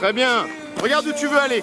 Très bien. Regarde où tu veux aller.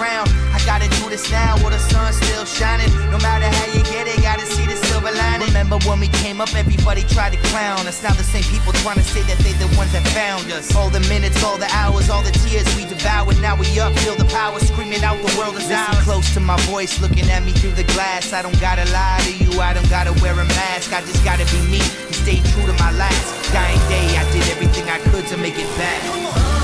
ground. I gotta do this now while the sun's still shining. No matter how you get it, gotta see the silver lining. Remember when we came up, everybody tried to clown us. Now the same people trying to say that they the ones that found us. All the minutes, all the hours, all the tears we devoured. Now we up, feel the power, screaming out the world is ours. Close to my voice, looking at me through the glass. I don't gotta lie to you, I don't gotta wear a mask. I just gotta be me and stay true to my last dying day. I did everything I could to make it back.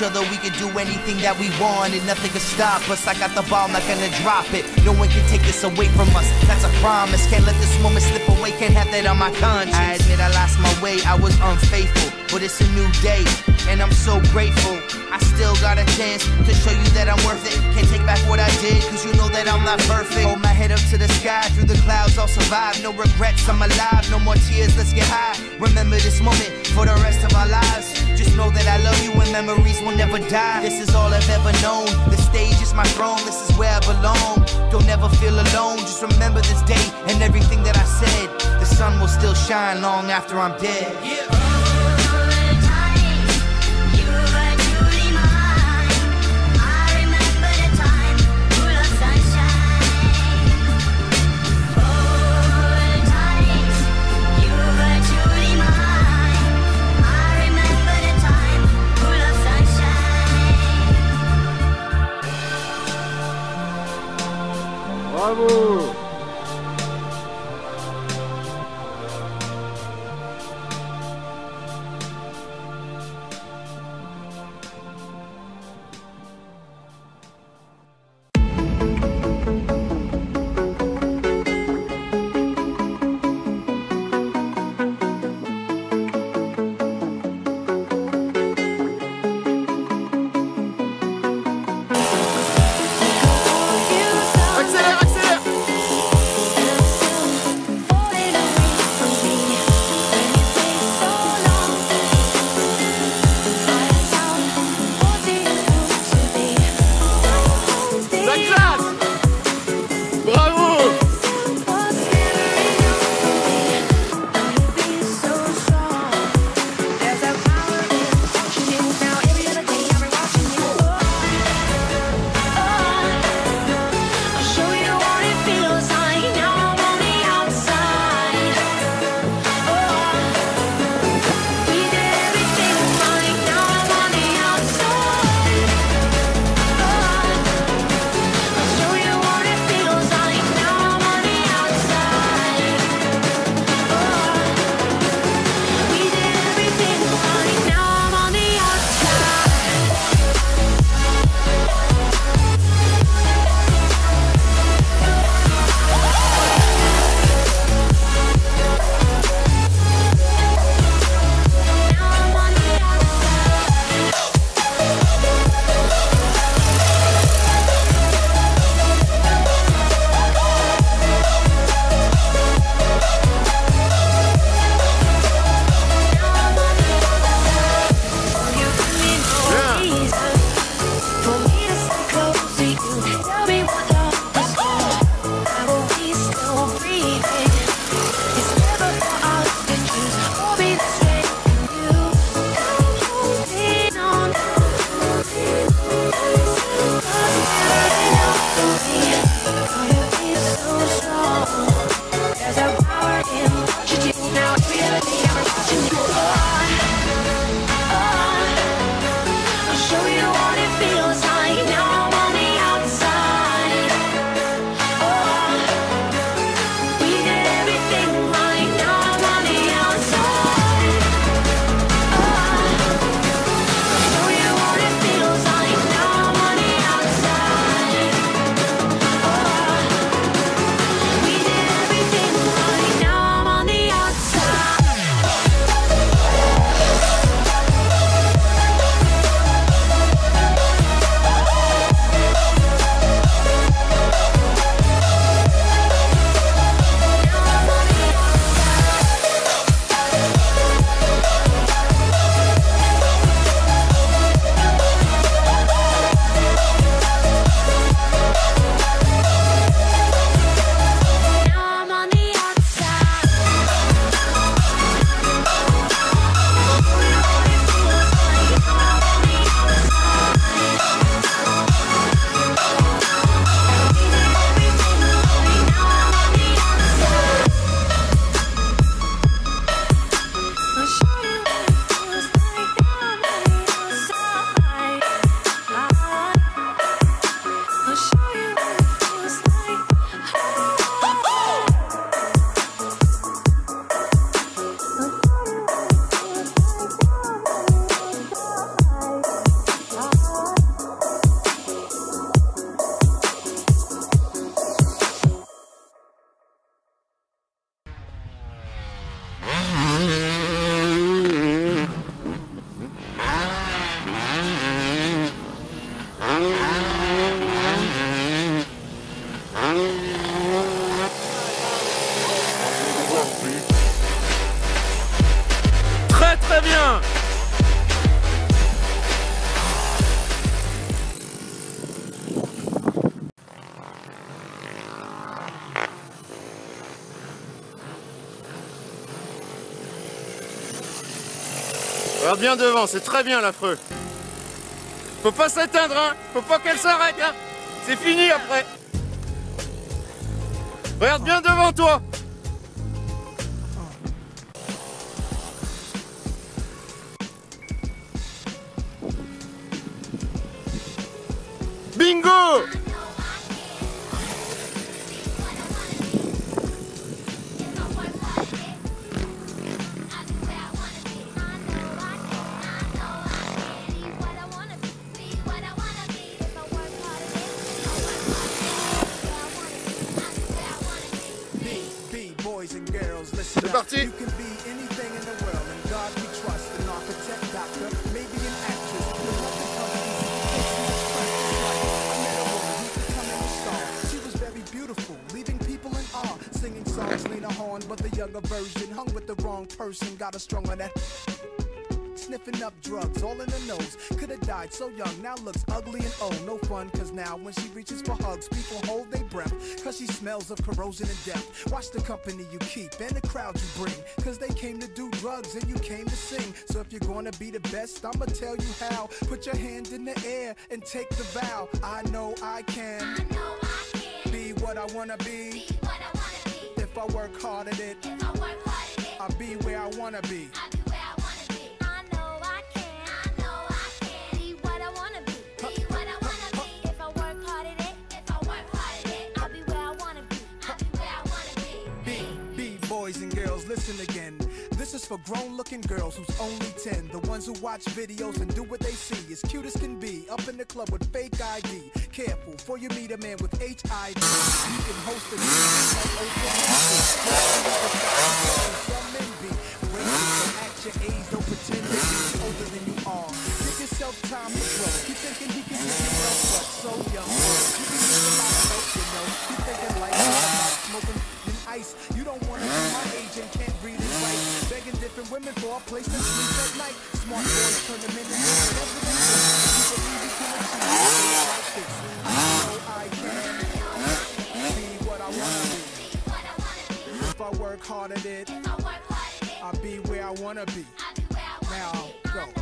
Each other we could do anything that we want and nothing could stop us. I got the ball, not gonna drop it. No one can take this away from us. That's a promise. Can't let this moment slip away. Can't have that on my conscience. I admit I lost my way. I was unfaithful, but it's a new day, and I'm so grateful. I still got a chance to show you that I'm worth it. Can't take back what I did, cause you know that I'm not perfect. Hold my head up to the sky, through the clouds, I'll survive. No regrets, I'm alive. No more tears, let's get high. Remember this moment for the rest of our lives. Know that I love you and memories will never die. This is all I've ever known. The stage is my throne, this is where I belong. Don't ever feel alone, just remember this day and everything that I said. The sun will still shine long after I'm dead. Bravo bien devant, c'est très bien l'affreux. Faut pas s'éteindre, hein. Faut pas qu'elle s'arrête, hein. C'est fini après. Regarde bien devant toi up. parti. You can be anything in the world, and God we trust. An architect, doctor, maybe an actress. She was very beautiful, leaving people in awe. Singing songs, Lena Horne, but the younger version hung with the wrong person. Got a strong on that. Sniffing up drugs, all in the nose. Could have died so young, now looks ugly and old. No fun, cause now when she reaches for hugs, people hold their breath. Cause she smells of corrosion and death. Watch the company you keep and the crowd you bring. Cause they came to do drugs and you came to sing. So if you're gonna be the best, I'ma tell you how. Put your hand in the air and take the vow. I know I can I know I can. be what I wanna be. be what I wanna be. If I work hard at it, I'll be where I wanna be. Boys and girls, listen again. This is for grown looking girls who's only 10. The ones who watch videos and do what they see. As cute as can be, up in the club with fake ID. Careful, before you meet a man with HIV. You can host a meeting you time to grow. Keep thinking he can get yourself but so young. For a place to sleep at night. Smart boys turn them into whatever they. I be I wanna be. If I work hard at it, I'll be where I wanna be. Now go.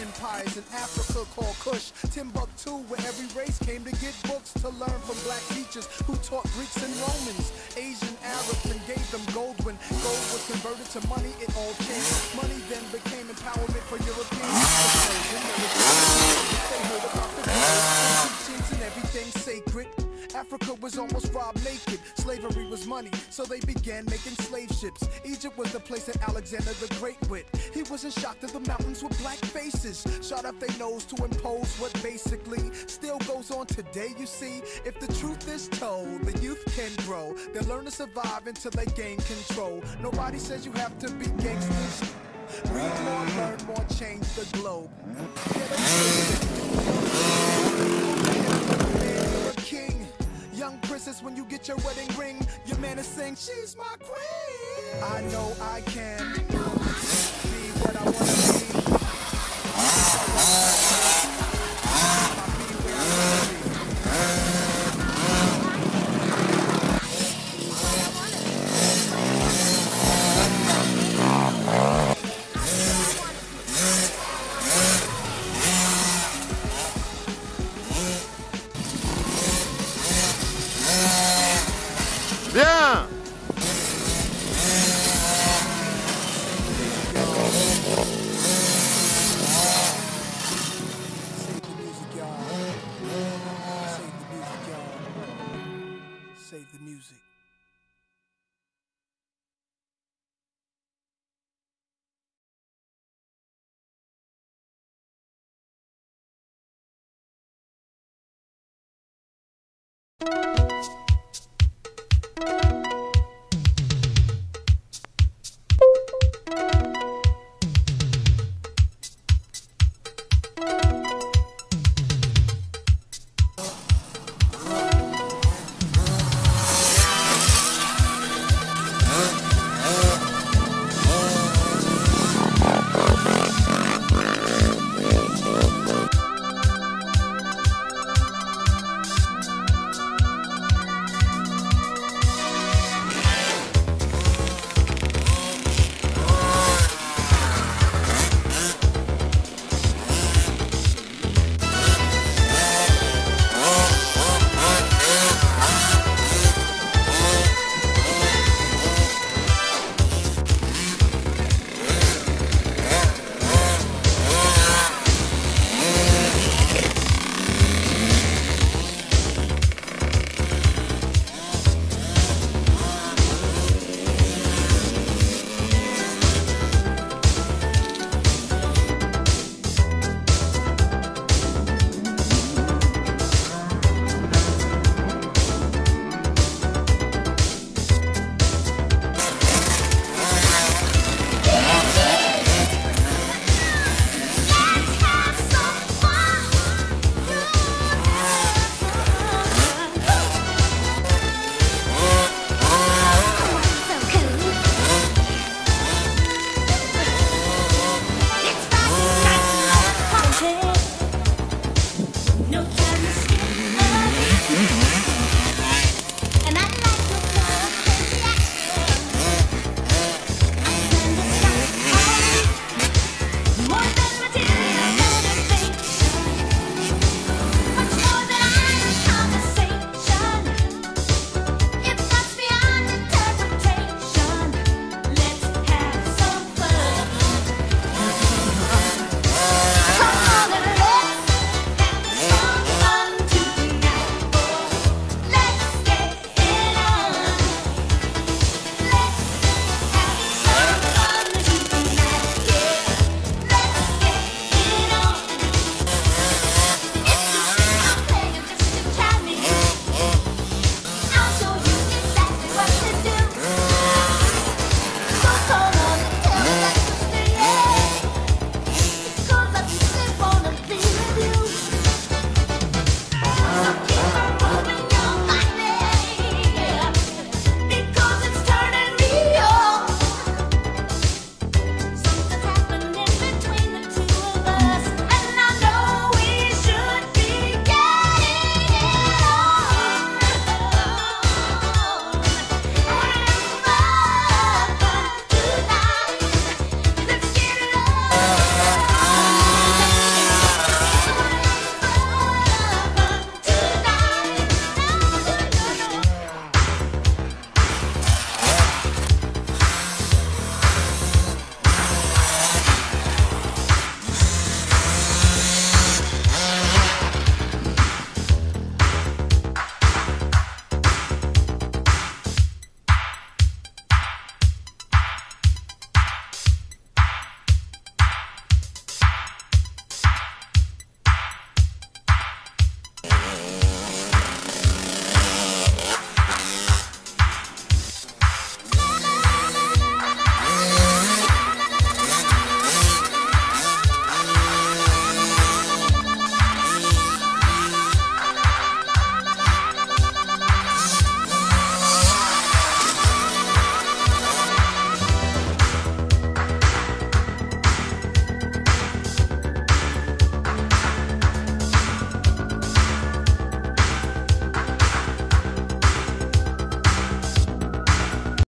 Empires in Africa called Kush, Timbuktu, where every race came to get books to learn from black teachers who taught Greeks and Romans, Asian Arabs, and gave them gold when gold was converted to money. It all changed. Money then became empowerment for Europeans. They heard about the and everything sacred. Africa was almost robbed naked. Slavery was money, so they began making slave ships. Egypt was the place that Alexander the Great went. He wasn't shocked at the mountains with black faces. Shot up their nose to impose what basically still goes on today, you see. If the truth is told, the youth can grow. They'll learn to survive until they gain control. Nobody says you have to be gangsters. Read more, learn more, change the globe. get your wedding ring. Your man is saying, She's my queen. I know I can. I know I can. Be what I wanna be.